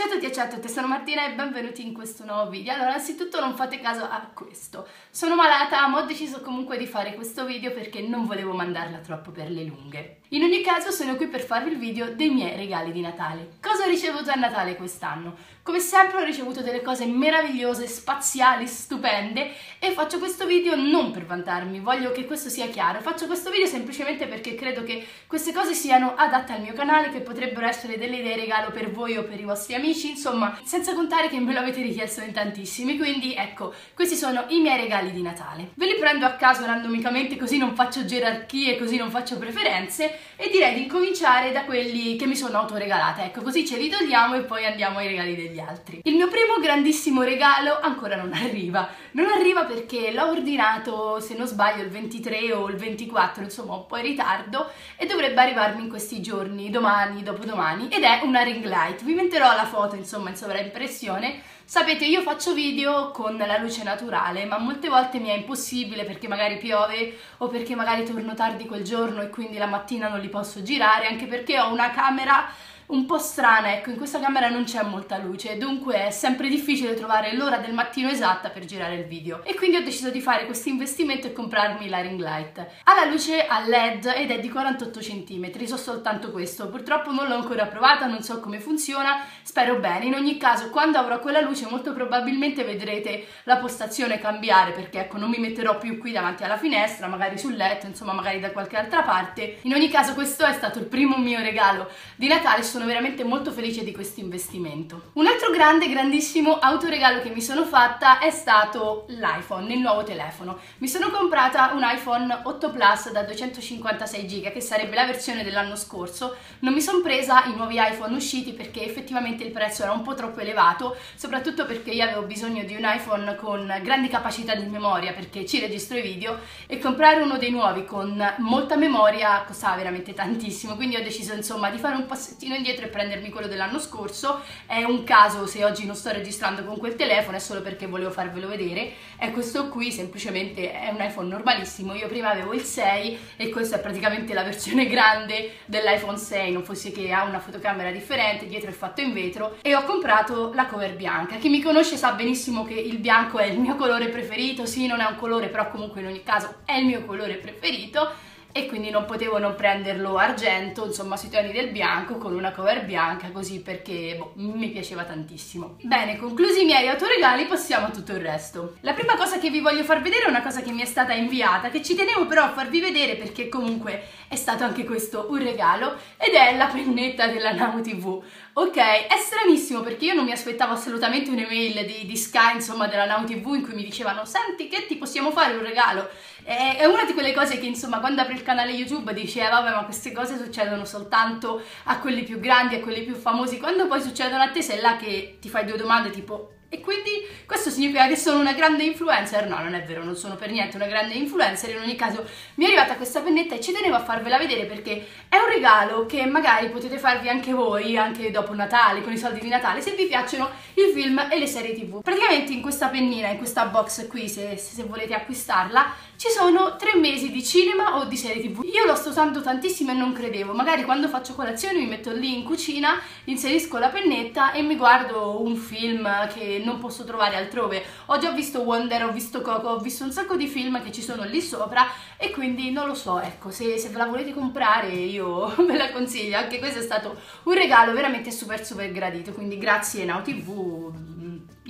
Ciao a tutti e ciao a tutte, sono Martina e benvenuti in questo nuovo video. Allora, innanzitutto non fate caso a questo. Sono malata, ma ho deciso comunque di fare questo video perché non volevo mandarla troppo per le lunghe. In ogni caso sono qui per farvi il video dei miei regali di Natale. Cosa ho ricevuto a Natale quest'anno? Come sempre ho ricevuto delle cose meravigliose, spaziali, stupende e faccio questo video non per vantarmi, voglio che questo sia chiaro. Faccio questo video semplicemente perché credo che queste cose siano adatte al mio canale, che potrebbero essere delle idee regalo per voi o per i vostri amici, insomma, senza contare che me lo avete richiesto in tantissimi, quindi ecco, questi sono i miei regali di Natale. Ve li prendo a caso randomicamente così non faccio gerarchie, così non faccio preferenze e direi di incominciare da quelli che mi sono autoregalate, ecco, così ce li togliamo e poi andiamo ai regali degli altri. Il mio primo grandissimo regalo ancora non arriva, non arriva perché l'ho ordinato, se non sbaglio, il 23 o il 24, insomma un po' in ritardo e dovrebbe arrivarmi in questi giorni, domani, dopodomani, ed è una ring light. Vi metterò la foto, insomma, in sovraimpressione. Sapete, io faccio video con la luce naturale, ma molte volte mi è impossibile perché magari piove o perché magari torno tardi quel giorno e quindi la mattina non li posso girare, anche perché ho una camera un po' strana, ecco, in questa camera non c'è molta luce, dunque è sempre difficile trovare l'ora del mattino esatta per girare il video. E quindi ho deciso di fare questo investimento e comprarmi la ring light. Ha la luce a LED ed è di 48 cm, so soltanto questo. Purtroppo non l'ho ancora provata, non so come funziona, spero bene. In ogni caso, quando avrò quella luce molto probabilmente vedrete la postazione cambiare, perché ecco, non mi metterò più qui davanti alla finestra, magari sul letto, insomma, magari da qualche altra parte. In ogni caso, questo è stato il primo mio regalo di Natale, sono sono veramente molto felice di questo investimento. Un altro grande, grandissimo autoregalo che mi sono fatta è stato l'iPhone, il nuovo telefono. Mi sono comprata un iPhone 8 Plus da 256 GB, che sarebbe la versione dell'anno scorso. Non mi sono presa i nuovi iPhone usciti perché effettivamente il prezzo era un po' troppo elevato, soprattutto perché io avevo bisogno di un iPhone con grandi capacità di memoria perché ci registro i video e comprare uno dei nuovi con molta memoria costava veramente tantissimo, quindi ho deciso insomma di fare un passettino indietro indietro e prendermi quello dell'anno scorso. È un caso se oggi non sto registrando con quel telefono, è solo perché volevo farvelo vedere. È questo qui, semplicemente è un iPhone normalissimo. Io prima avevo il 6 e questa è praticamente la versione grande dell'iPhone 6, non fosse che ha una fotocamera differente, dietro è fatto in vetro. E ho comprato la cover bianca. Chi mi conosce sa benissimo che il bianco è il mio colore preferito. Sì, non è un colore, però comunque in ogni caso è il mio colore preferito e quindi non potevo non prenderlo argento, insomma sui toni del bianco con una cover bianca così perché boh, mi piaceva tantissimo. Bene, conclusi i miei autoregali passiamo a tutto il resto. La prima cosa che vi voglio far vedere è una cosa che mi è stata inviata, che ci tenevo però a farvi vedere perché comunque è stato anche questo un regalo ed è la pennetta della Now TV. Ok, è stranissimo perché io non mi aspettavo assolutamente un'email di, di Sky, insomma della Now TV in cui mi dicevano senti che ti possiamo fare un regalo? È, una di quelle cose che insomma quando apri il canale YouTube dici eh vabbè ma queste cose succedono soltanto a quelli più grandi, a quelli più famosi, quando poi succedono a te sei là che ti fai due domande tipo e quindi questo significa che sono una grande influencer? No, non è vero, non sono per niente una grande influencer, in ogni caso mi è arrivata questa pennetta e ci tenevo a farvela vedere perché è un regalo che magari potete farvi anche voi, anche dopo Natale, con i soldi di Natale, se vi piacciono i film e le serie tv. Praticamente in questa pennina, in questa box qui, se, se volete acquistarla, ci sono tre mesi di cinema o di serie tv. Io lo sto usando tantissimo e non credevo, magari quando faccio colazione mi metto lì in cucina, inserisco la pennetta e mi guardo un film che non posso trovare altrove. Ho già visto Wonder, ho visto Coco, ho visto un sacco di film che ci sono lì sopra e quindi non lo so, ecco, se, se ve la volete comprare io ve la consiglio, anche questo è stato un regalo veramente super super gradito, quindi grazie Now TV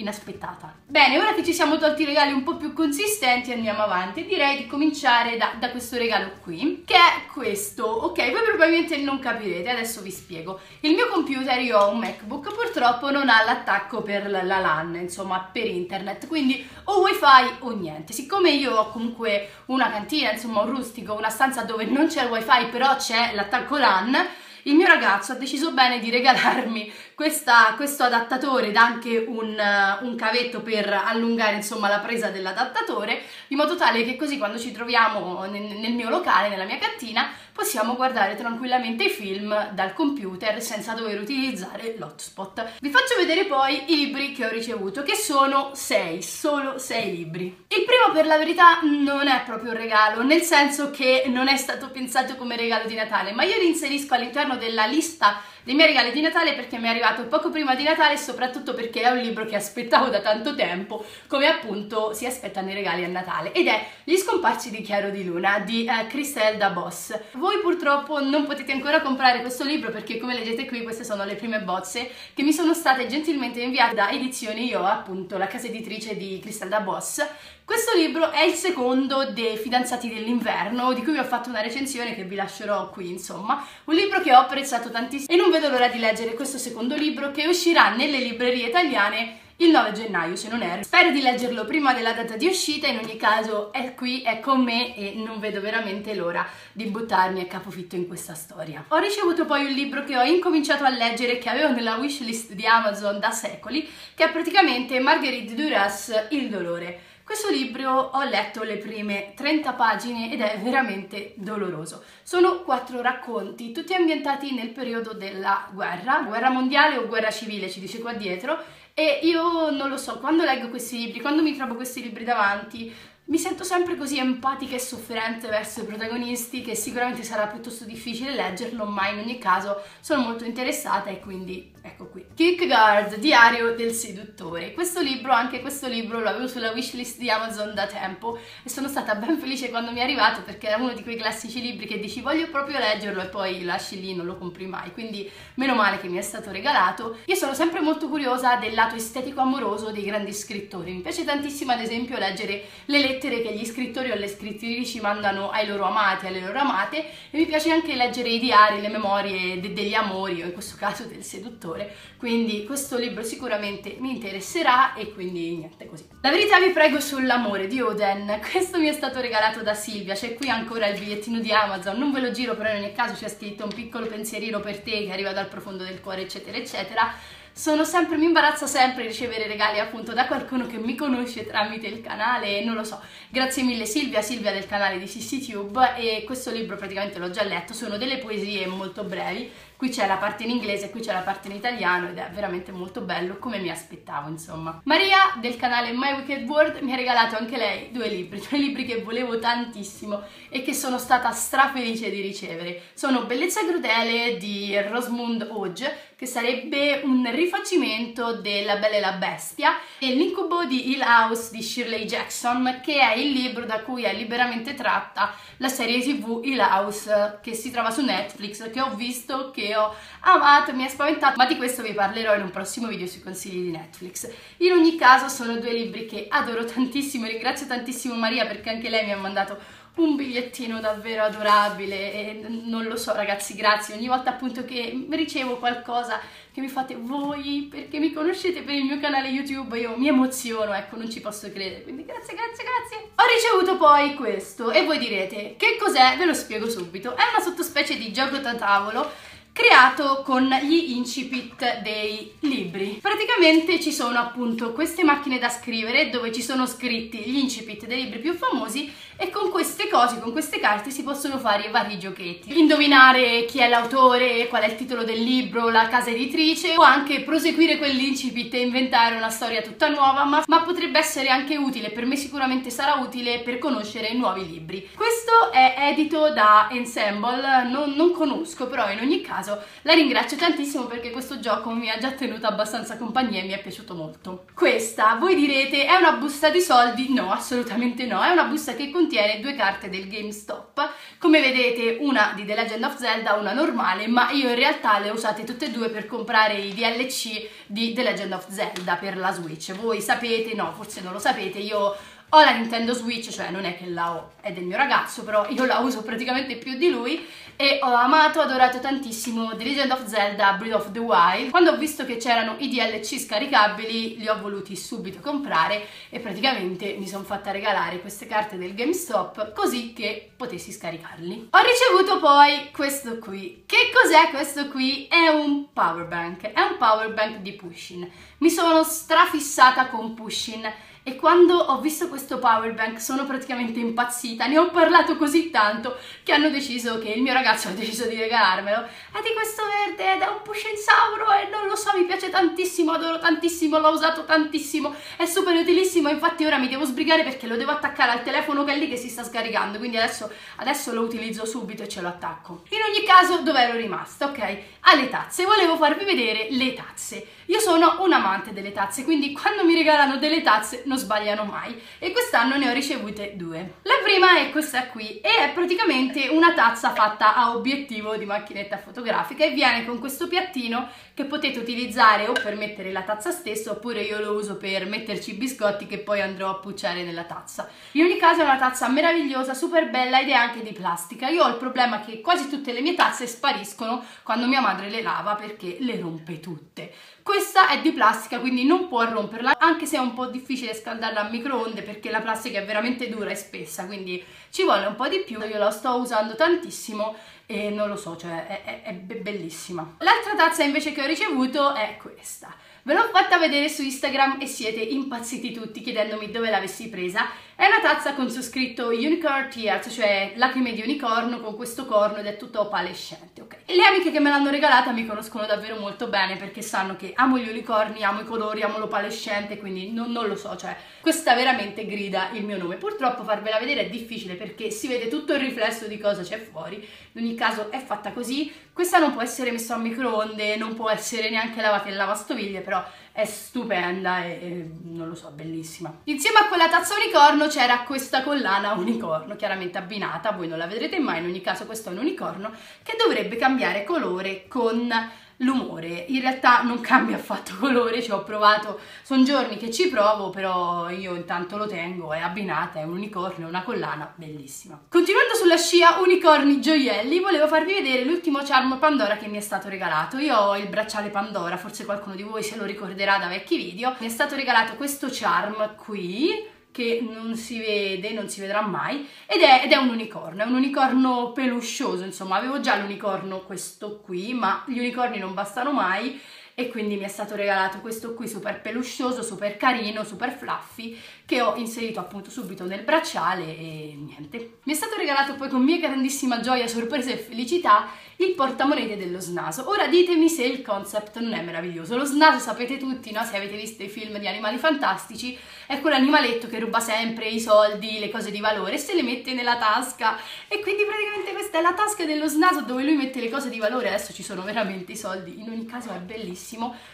inaspettata. Bene, ora che ci siamo tolti i regali un po' più consistenti andiamo avanti. Direi di cominciare da, da questo regalo qui, che è questo. Ok, voi probabilmente non capirete, adesso vi spiego. Il mio computer, io ho un MacBook, purtroppo non ha l'attacco per la, la insomma per internet, quindi o wifi o niente. Siccome io ho comunque una cantina, insomma un rustico, una stanza dove non c'è il wifi però c'è l'attacco LAN, il mio ragazzo ha deciso bene di regalarmi questa, questo adattatore ed anche un, uh, un, cavetto per allungare insomma la presa dell'adattatore in modo tale che così quando ci troviamo nel, nel mio locale, nella mia cantina possiamo guardare tranquillamente i film dal computer senza dover utilizzare l'hotspot. Vi faccio vedere poi i libri che ho ricevuto, che sono 6, solo 6 libri. Il primo per la verità non è proprio un regalo, nel senso che non è stato pensato come regalo di Natale, ma io li inserisco all'interno della lista dei miei regali di Natale perché mi è arrivato poco prima di Natale e soprattutto perché è un libro che aspettavo da tanto tempo, come appunto si aspettano i regali a Natale, ed è Gli scomparsi di Chiaro di Luna di uh, Christelle da Boss. Voi purtroppo non potete ancora comprare questo libro perché come leggete qui queste sono le prime bozze che mi sono state gentilmente inviate da Edizioni Io, appunto la casa editrice di Christelle da Boss, questo libro è il secondo dei Fidanzati dell'inverno, di cui vi ho fatto una recensione che vi lascerò qui, insomma. Un libro che ho apprezzato tantissimo e non vedo l'ora di leggere questo secondo libro che uscirà nelle librerie italiane il 9 gennaio se non erro. Spero di leggerlo prima della data di uscita, in ogni caso è qui, è con me e non vedo veramente l'ora di buttarmi a capofitto in questa storia. Ho ricevuto poi un libro che ho incominciato a leggere che avevo nella wishlist di Amazon da secoli, che è praticamente Marguerite Duras Il dolore. Questo libro ho letto le prime 30 pagine ed è veramente doloroso. Sono quattro racconti, tutti ambientati nel periodo della guerra, guerra mondiale o guerra civile ci dice qua dietro, e io non lo so, quando leggo questi libri, quando mi trovo questi libri davanti, mi sento sempre così empatica e sofferente verso i protagonisti che sicuramente sarà piuttosto difficile leggerlo, ma in ogni caso sono molto interessata e quindi ecco qui. Kierkegaard, Diario del seduttore. Questo libro, anche questo libro, lo avevo sulla wishlist di Amazon da tempo e sono stata ben felice quando mi è arrivato perché era uno di quei classici libri che dici voglio proprio leggerlo e poi lasci lì, non lo compri mai, quindi meno male che mi è stato regalato. Io sono sempre molto curiosa del lato estetico amoroso dei grandi scrittori, mi piace tantissimo ad esempio leggere le lettere lettere che gli scrittori o le scrittrici mandano ai loro amati, alle loro amate e mi piace anche leggere i diari, le memorie de degli amori o in questo caso del seduttore, quindi questo libro sicuramente mi interesserà e quindi niente così. La verità vi prego sull'amore di Oden, questo mi è stato regalato da Silvia, c'è qui ancora il bigliettino di Amazon, non ve lo giro però in ogni caso c'è scritto un piccolo pensierino per te che arriva dal profondo del cuore eccetera eccetera sono sempre, mi imbarazza sempre ricevere regali appunto da qualcuno che mi conosce tramite il canale, non lo so. Grazie mille Silvia, Silvia del canale di CCTube e questo libro praticamente l'ho già letto, sono delle poesie molto brevi qui c'è la parte in inglese, qui c'è la parte in italiano ed è veramente molto bello come mi aspettavo insomma. Maria del canale My Wicked World mi ha regalato anche lei due libri, due libri che volevo tantissimo e che sono stata strafelice di ricevere. Sono Bellezza Crudele di Rosmund Hodge che sarebbe un rifacimento della Bella e la Bestia e L'incubo di Hill House di Shirley Jackson che è il libro da cui è liberamente tratta la serie tv Hill House che si trova su Netflix che ho visto che ho amato, mi ha spaventato, ma di questo vi parlerò in un prossimo video sui consigli di Netflix. In ogni caso sono due libri che adoro tantissimo, ringrazio tantissimo Maria perché anche lei mi ha mandato un bigliettino davvero adorabile e non lo so ragazzi grazie. Ogni volta appunto che ricevo qualcosa che mi fate voi perché mi conoscete per il mio canale youtube io mi emoziono ecco non ci posso credere. Quindi grazie grazie grazie. Ho ricevuto poi questo e voi direte che cos'è? Ve lo spiego subito. È una sottospecie di gioco da tavolo creato con gli incipit dei libri. Praticamente ci sono appunto queste macchine da scrivere dove ci sono scritti gli incipit dei libri più famosi e con queste cose, con queste carte si possono fare vari giochetti. Indovinare chi è l'autore, qual è il titolo del libro, la casa editrice o anche proseguire quell'incipit e inventare una storia tutta nuova, ma, ma potrebbe essere anche utile, per me sicuramente sarà utile per conoscere nuovi libri. Questo è edito da Ensemble, non, non conosco, però in ogni caso la ringrazio tantissimo perché questo gioco mi ha già tenuto abbastanza compagnia e mi è piaciuto molto. Questa, voi direte, è una busta di soldi? No, assolutamente no, è una busta che contiene contiene due carte del GameStop, come vedete una di The Legend of Zelda, una normale, ma io in realtà le ho usate tutte e due per comprare i DLC di The Legend of Zelda per la Switch. Voi sapete, no, forse non lo sapete, io ho la Nintendo Switch, cioè non è che la ho, è del mio ragazzo, però io la uso praticamente più di lui e ho amato, adorato tantissimo The Legend of Zelda Breath of the Wild. Quando ho visto che c'erano i DLC scaricabili li ho voluti subito comprare e praticamente mi sono fatta regalare queste carte del GameStop così che potessi scaricarli. Ho ricevuto poi questo qui. Che cos'è questo qui? È un power bank, è un power bank di Pushin. Mi sono strafissata con Pushin e quando ho visto questo power bank sono praticamente impazzita, ne ho parlato così tanto che hanno deciso che il mio ragazzo ha deciso di regalarmelo. È di questo verde ed è un puscensauro e non lo so, mi piace tantissimo, adoro tantissimo, l'ho usato tantissimo, è super utilissimo, infatti ora mi devo sbrigare perché lo devo attaccare al telefono che è lì che si sta scaricando, quindi adesso, adesso lo utilizzo subito e ce lo attacco. In ogni caso, dove ero rimasta? Ok, alle tazze, volevo farvi vedere le tazze. Io sono un amante delle tazze, quindi quando mi regalano delle tazze non sbagliano mai e quest'anno ne ho ricevute due. La prima è questa qui e è praticamente una tazza fatta a obiettivo di macchinetta fotografica e viene con questo piattino che potete utilizzare o per mettere la tazza stessa oppure io lo uso per metterci i biscotti che poi andrò a pucciare nella tazza. In ogni caso è una tazza meravigliosa, super bella ed è anche di plastica. Io ho il problema che quasi tutte le mie tazze spariscono quando mia madre le lava perché le rompe tutte. Questa è di plastica, quindi non può romperla, anche se è un po' difficile scaldarla a microonde perché la plastica è veramente dura e spessa, quindi ci vuole un po' di più. Io la sto usando tantissimo e non lo so, cioè è, è, è bellissima. L'altra tazza invece che ho ricevuto è questa. Ve l'ho fatta vedere su Instagram e siete impazziti tutti chiedendomi dove l'avessi presa. È una tazza con su scritto Unicorn Tears, cioè lacrime di unicorno con questo corno ed è tutto opalescente, ok? Le amiche che me l'hanno regalata mi conoscono davvero molto bene perché sanno che amo gli unicorni, amo i colori, amo l'opalescente, quindi non, non lo so, cioè questa veramente grida il mio nome. Purtroppo farvela vedere è difficile perché si vede tutto il riflesso di cosa c'è fuori, in ogni caso è fatta così. Questa non può essere messa a microonde, non può essere neanche lavata in lavastoviglie, però è stupenda e, e, non lo so, bellissima. Insieme a quella tazza unicorno c'era questa collana unicorno, chiaramente abbinata, voi non la vedrete mai, in ogni caso questo è un unicorno che dovrebbe cambiare colore con l'umore. In realtà non cambia affatto colore, ci ho provato, sono giorni che ci provo, però io intanto lo tengo, è abbinata, è un unicorno, è una collana, bellissima. Continuando sulla scia unicorni gioielli, volevo farvi vedere l'ultimo charm Pandora che mi è stato regalato. Io ho il bracciale Pandora, forse qualcuno di voi se lo ricorderà da vecchi video. Mi è stato regalato questo charm qui, che non si vede, non si vedrà mai, ed è, ed è un unicorno, è un unicorno peluscioso, insomma, avevo già l'unicorno questo qui, ma gli unicorni non bastano mai e quindi mi è stato regalato questo qui super peluscioso, super carino, super fluffy che ho inserito appunto subito nel bracciale e niente. Mi è stato regalato poi con mia grandissima gioia, sorpresa e felicità il portamonete dello snaso. Ora ditemi se il concept non è meraviglioso. Lo snaso sapete tutti, no? Se avete visto i film di animali fantastici, è quell'animaletto che ruba sempre i soldi, le cose di valore e se le mette nella tasca. E quindi praticamente questa è la tasca dello snaso dove lui mette le cose di valore. Adesso ci sono veramente i soldi. In ogni caso è bellissimo.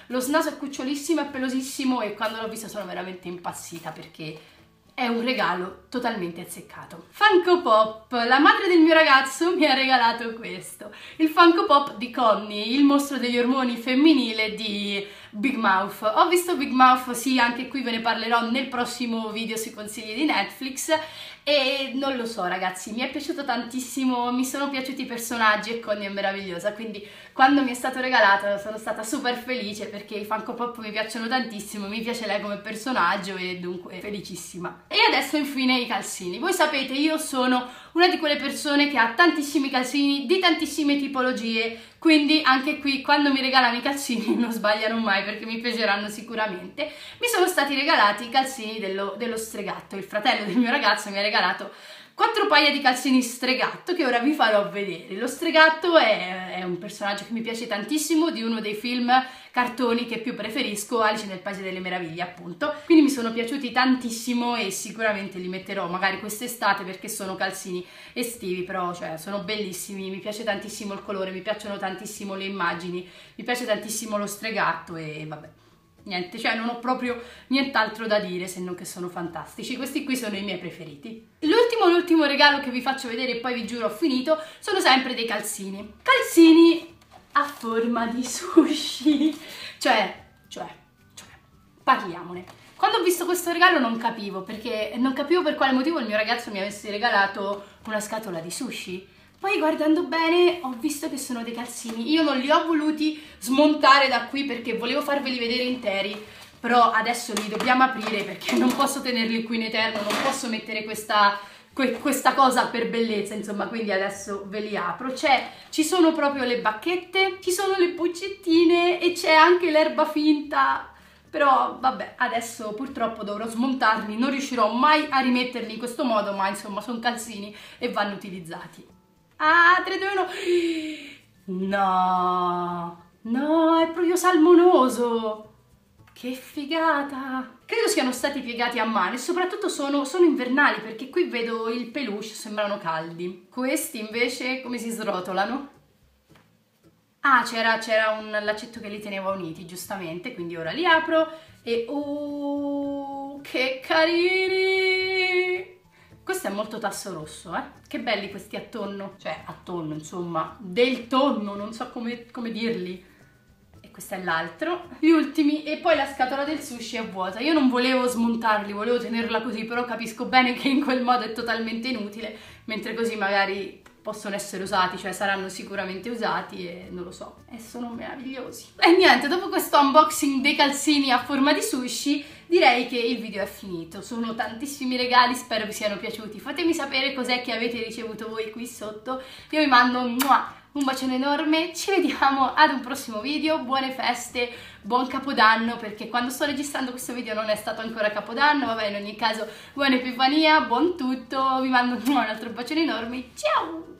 Lo snaso è cucciolissimo, è pelosissimo e quando l'ho visto sono veramente impazzita perché è un regalo totalmente azzeccato. Funko Pop! La madre del mio ragazzo mi ha regalato questo. Il Funko Pop di Connie, il mostro degli ormoni femminile di Big Mouth. Ho visto Big Mouth, sì, anche qui ve ne parlerò nel prossimo video sui consigli di Netflix e non lo so ragazzi, mi è piaciuto tantissimo, mi sono piaciuti i personaggi e Connie è meravigliosa, quindi quando mi è stato regalato sono stata super felice perché i Funko Pop mi piacciono tantissimo, mi piace lei come personaggio e dunque felicissima. E adesso infine i calzini. Voi sapete, io sono una di quelle persone che ha tantissimi calzini di tantissime tipologie, quindi anche qui quando mi regalano i calzini non sbagliano mai perché mi piaceranno sicuramente. Mi sono stati regalati i calzini dello, dello stregatto, il fratello del mio ragazzo mi ha regalato quattro paia di calzini stregatto che ora vi farò vedere. Lo stregatto è, è, un personaggio che mi piace tantissimo di uno dei film cartoni che più preferisco, Alice nel Paese delle Meraviglie appunto. Quindi mi sono piaciuti tantissimo e sicuramente li metterò magari quest'estate perché sono calzini estivi, però cioè, sono bellissimi, mi piace tantissimo il colore, mi piacciono tantissimo le immagini, mi piace tantissimo lo stregatto e vabbè niente, cioè non ho proprio nient'altro da dire se non che sono fantastici. Questi qui sono i miei preferiti. L'ultimo, l'ultimo regalo che vi faccio vedere e poi vi giuro ho finito, sono sempre dei calzini. Calzini a forma di sushi. Cioè, cioè, cioè, parliamone. Quando ho visto questo regalo non capivo, perché non capivo per quale motivo il mio ragazzo mi avesse regalato una scatola di sushi poi guardando bene ho visto che sono dei calzini, io non li ho voluti smontare da qui perché volevo farveli vedere interi, però adesso li dobbiamo aprire perché non posso tenerli qui in eterno, non posso mettere questa, questa cosa per bellezza, insomma, quindi adesso ve li apro. C'è, ci sono proprio le bacchette, ci sono le buccettine e c'è anche l'erba finta però vabbè, adesso purtroppo dovrò smontarli, non riuscirò mai a rimetterli in questo modo, ma insomma sono calzini e vanno utilizzati. Ah, 3, 2, 1... No, no, è proprio salmonoso! Che figata! Credo siano stati piegati a mano e soprattutto sono, sono, invernali perché qui vedo il peluche, sembrano caldi. Questi invece come si srotolano? Ah, c'era, un laccetto che li teneva uniti, giustamente, quindi ora li apro e... Uh, che carini! Questo è molto tasso rosso, eh? Che belli questi a tonno, cioè a tonno, insomma, del tonno, non so come, come dirli. E questo è l'altro. Gli ultimi, e poi la scatola del sushi è vuota. Io non volevo smontarli, volevo tenerla così, però capisco bene che in quel modo è totalmente inutile, mentre così magari possono essere usati, cioè saranno sicuramente usati e non lo so, e sono meravigliosi. E niente, dopo questo unboxing dei calzini a forma di sushi, direi che il video è finito. Sono tantissimi regali, spero vi siano piaciuti. Fatemi sapere cos'è che avete ricevuto voi qui sotto. Io vi mando un bacione enorme, ci vediamo ad un prossimo video, buone feste, buon capodanno, perché quando sto registrando questo video non è stato ancora capodanno, vabbè in ogni caso buona epifania, buon tutto, vi mando un altro bacione enorme, ciao!